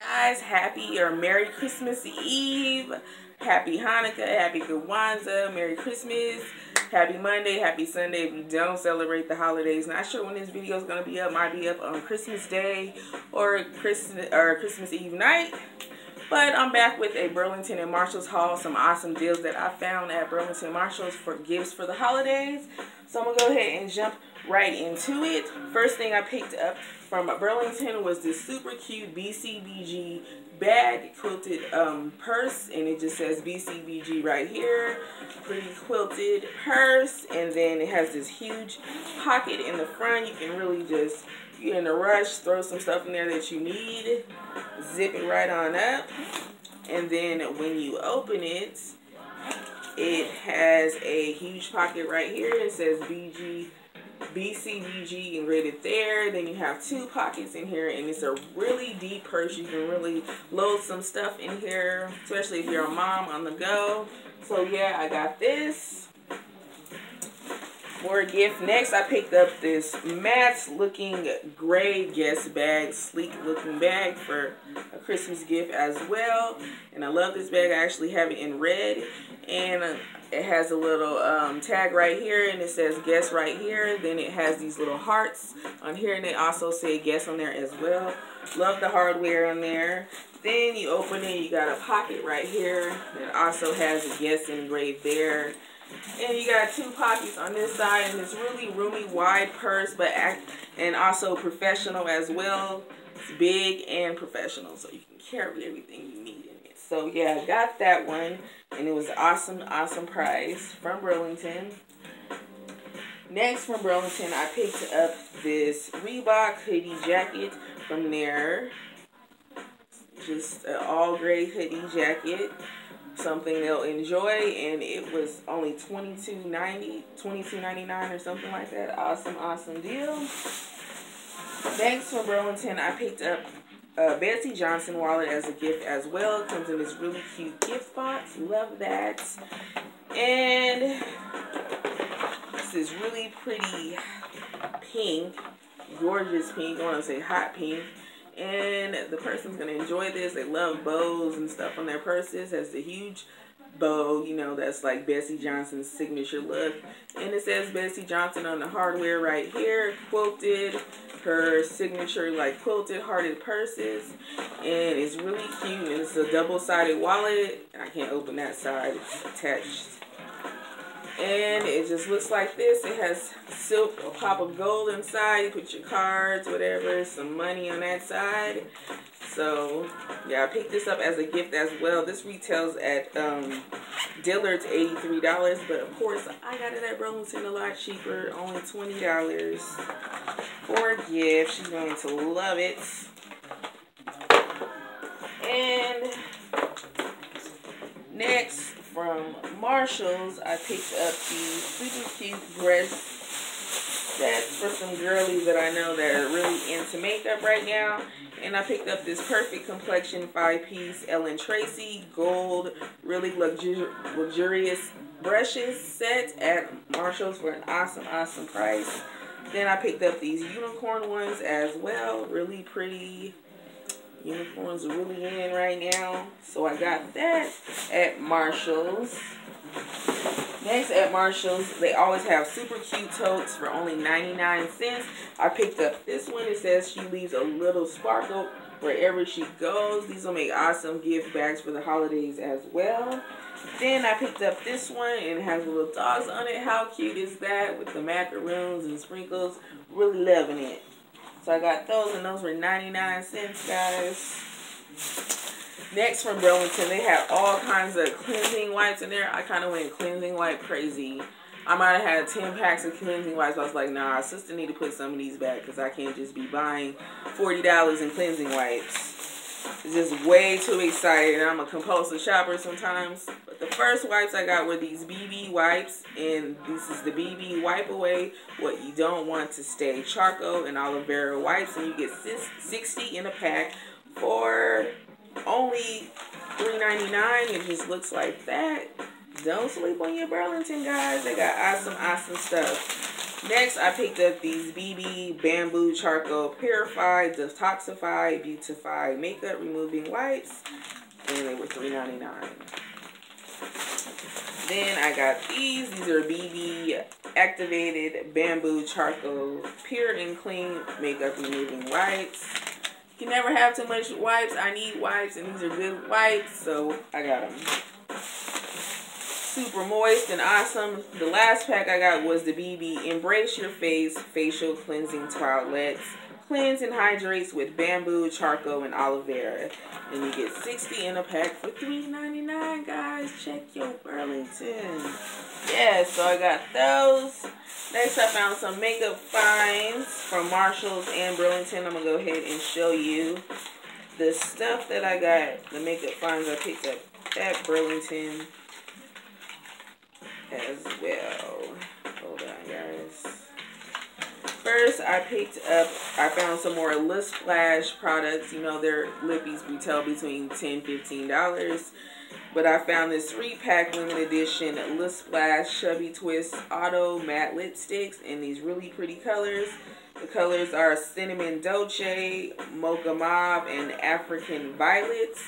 Guys, happy or Merry Christmas Eve. Happy Hanukkah, Happy Kwanzaa, Merry Christmas, Happy Monday, Happy Sunday. If you don't celebrate the holidays, not sure when this video is going to be up. Might be up on Christmas Day or Christmas or Christmas Eve night. But I'm back with a Burlington and Marshalls haul. Some awesome deals that I found at Burlington Marshalls for gifts for the holidays. So I'm to go ahead and jump right into it. First thing I picked up from Burlington was this super cute BCBG bag quilted um, purse and it just says BCBG right here pretty quilted purse and then it has this huge pocket in the front you can really just you're in a rush throw some stuff in there that you need zip it right on up and then when you open it it has a huge pocket right here it says BG BCBG rated there. Then you have two pockets in here, and it's a really deep purse. You can really load some stuff in here, especially if you're a mom on the go. So yeah, I got this for a gift. Next, I picked up this matte looking gray Guess bag, sleek looking bag for a Christmas gift as well. And I love this bag. I actually have it in red. And it has a little um, tag right here and it says Guess right here. Then it has these little hearts on here and they also say guess on there as well. Love the hardware on there. Then you open it, you got a pocket right here that also has a Guess engraved there. And you got two pockets on this side and it's really roomy, wide purse, but and also professional as well. It's big and professional, so you can carry everything you need in it. So yeah, I got that one, and it was awesome, awesome price from Burlington. Next from Burlington, I picked up this Reebok hoodie jacket from there. Just an all gray hoodie jacket something they'll enjoy and it was only $22.90 $22.99 or something like that. Awesome awesome deal. Thanks for burlington i picked up uh, a betsey johnson wallet as a gift as well. It comes in this really cute gift box. Love that. And this is really pretty pink gorgeous pink. I want to say hot pink and the person's gonna enjoy this. They love bows and stuff on their purses. Has the huge bow, you know, that's like Betsey Johnson's signature look. And it says Bessie Johnson on the hardware right here, quilted, her signature like quilted hearted purses. And it's really cute. And it's a double-sided wallet. I can't open that side. It's attached and it just looks like this. It has silk, a pop of gold inside. You put your cards, whatever, some money on that side. So, yeah, I picked this up as a gift as well. This retails at um, Dillard's $83, but of course, I got it at Burlington a lot cheaper, only $20 for a gift. She's going to love it. And next, from Marshalls, I picked up the super cute dress sets for some girlies that I know that are really into makeup right now. And I picked up this Perfect Complexion 5-piece Ellen Tracy gold, really luxur luxurious brushes set at Marshalls for an awesome, awesome price. Then I picked up these unicorn ones as well. Really pretty Unicorns are really in right now. So I got that at Marshall's. Next at Marshall's, they always have super cute totes for only 99 cents. I picked up this one. It says she leaves a little sparkle wherever she goes. These will make awesome gift bags for the holidays as well. Then I picked up this one and it has little dogs on it. How cute is that with the macaroons and sprinkles? Really loving it. So I got those, and those were 99 cents, guys. Next from Burlington, they had all kinds of cleansing wipes in there. I kind of went cleansing wipe crazy. I might have had 10 packs of cleansing wipes. I was like, nah, sister need to put some of these back because I can't just be buying $40 in cleansing wipes. It's just way too excited. I'm a compulsive shopper sometimes. But the first wipes I got were these BB wipes. And this is the BB Wipe Away What You Don't Want to Stay Charcoal and Aloe Vera wipes. And you get 60 in a pack for only $3.99. It just looks like that. Don't sleep on your Burlington, guys. They got awesome, awesome stuff. Next, I picked up these BB Bamboo Charcoal Purified, Detoxify, Beautify Makeup Removing Wipes. And they were $3.99. Then I got these. These are BB Activated Bamboo Charcoal Pure and Clean Makeup Removing Wipes. Can never have too much wipes. I need wipes, and these are good wipes, so I got them super moist and awesome. The last pack I got was the BB Embrace Your Face Facial Cleansing Towelettes. Cleanse and hydrates with bamboo, charcoal, and aloe vera. And you get 60 in a pack for $3.99, guys. Check your Burlington. Yeah, so I got those. Next, I found some makeup finds Marshalls and Burlington. I'm going to go ahead and show you the stuff that I got, the makeup finds I picked up at Burlington as well. First, I picked up, I found some more Lip Splash products. You know, their lippies retail between $10 $15. But I found this three-pack limited edition Lip Splash Chubby Twist Auto Matte Lipsticks in these really pretty colors. The colors are Cinnamon Dolce, Mocha Mauve, and African Violets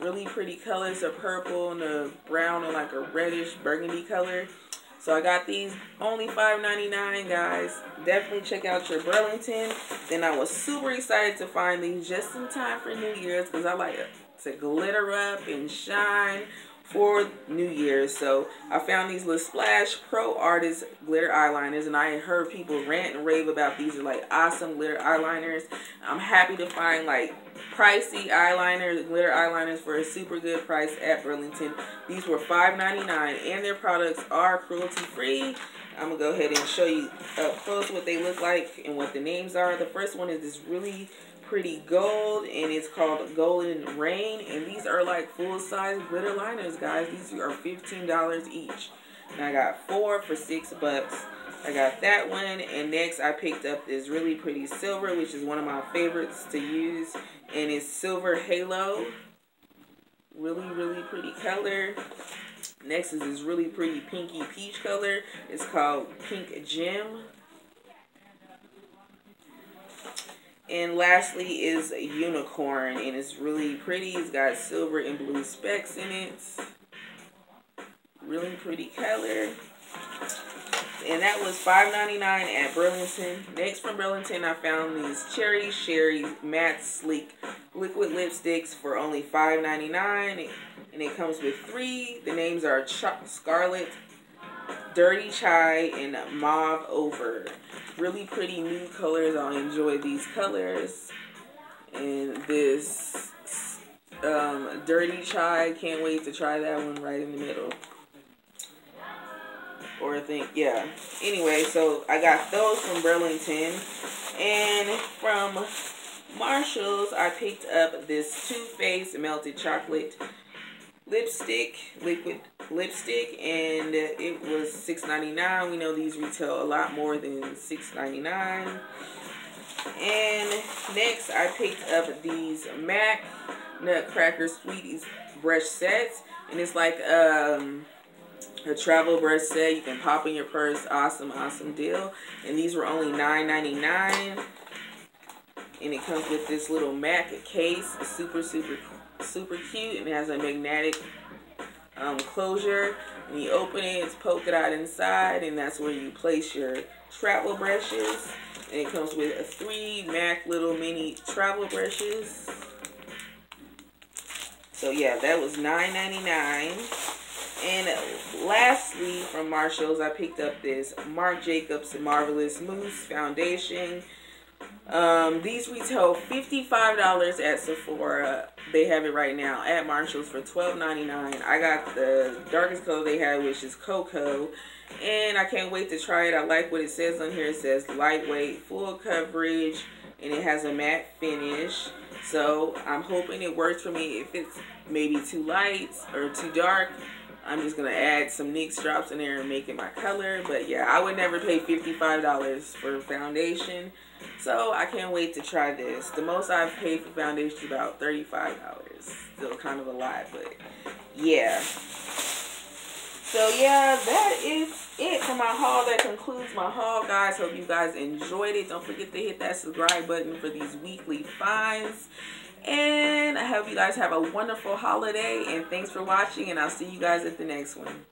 really pretty colors a purple and a brown and like a reddish burgundy color so I got these. Only $5.99 guys. Definitely check out your Burlington. Then I was super excited to find these just in time for New Year's because I like it to glitter up and shine for New Year's. So I found these little Splash Pro Artist glitter eyeliners and I heard people rant and rave about these are like awesome glitter eyeliners. I'm happy to find like pricey eyeliners, glitter eyeliners for a super good price at Burlington. These were $5.99 and their products are cruelty free. I'm to go ahead and show you up close what they look like and what the names are. The first one is this really pretty gold and it's called golden rain. And these are like full-size glitter liners guys. These are $15 each. And I got four for six bucks. I got that one. And next I picked up this really pretty silver which is one of my favorites to use. And it's silver halo. Really really pretty color next is this really pretty pinky peach color it's called pink gem And lastly is unicorn, and it's really pretty. It's got silver and blue specks in it. Really pretty color. And that was $5.99 at Burlington. Next from Burlington, I found these Cherry Sherry Matte Sleek Liquid Lipsticks for only $5.99. And it comes with three. The names are Scarlet, Dirty Chai, and Mauve Over really pretty new colors. I'll enjoy these colors. And this um, Dirty Chai, can't wait to try that one right in the middle. Or I think, yeah. Anyway, so I got those from Burlington. And from Marshalls, I picked up this Too Faced Melted Chocolate lipstick, liquid lipstick, and it was $6.99. We know these retail a lot more than $6.99. And next, I picked up these MAC Nutcracker Sweeties brush sets, and it's like um, a travel brush set. You can pop in your purse. Awesome, awesome deal. And these were only $9.99. And it comes with this little MAC case. Super, super cool super cute and it has a magnetic um, closure. When you open it, it's polka dot inside, and that's where you place your travel brushes. And it comes with three MAC little mini travel brushes. So yeah, that was $9.99. And lastly, from Marshalls, I picked up this Marc Jacobs Marvelous Mousse Foundation. Um, these retail $55 at Sephora. They have it right now at Marshall's for $12.99. I got the darkest color they have, which is Cocoa. And I can't wait to try it. I like what it says on here. It says lightweight, full coverage, and it has a matte finish. So I'm hoping it works for me. If it's maybe too light or too dark, I'm just to add some NYX drops in there and make it my color. But yeah, I would never pay $55 for foundation. So I can't wait to try this. The most I've paid for foundation is about $35. Still kind of a lot, but yeah. So yeah, that is it for my haul. That concludes my haul, guys. Hope you guys enjoyed it. Don't forget to hit that subscribe button for these weekly finds. And I hope you guys have a wonderful holiday. And thanks for watching. And I'll see you guys at the next one.